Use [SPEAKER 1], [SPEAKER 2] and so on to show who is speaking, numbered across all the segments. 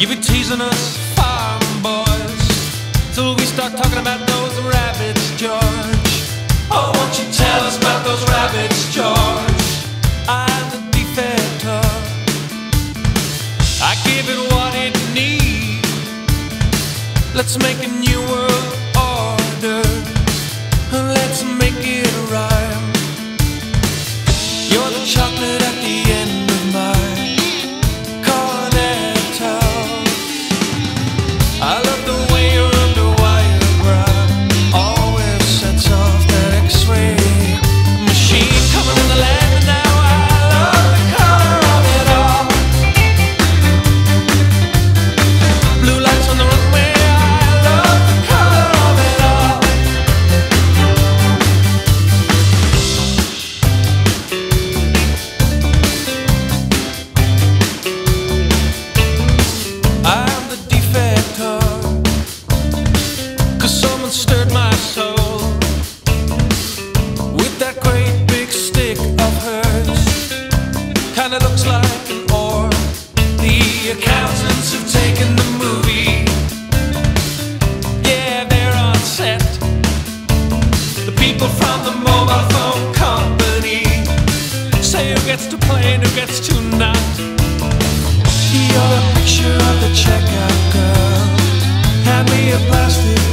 [SPEAKER 1] You've been teasing us farm boys till we start talking about those rabbits, George. Oh, won't you tell us about those rabbits, George? I'm the defector. I give it what it needs. Let's make a new world order. Let's make it rhyme. You're the chocolate Kinda looks like an oar. The accountants have taken the movie. Yeah, they're on set. The people from the mobile phone company say who gets to play and who gets to not. You're a picture of the checkout girl. Hand me a plastic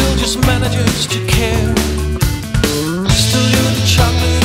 [SPEAKER 1] still just manages to care. Still, you're the chocolate.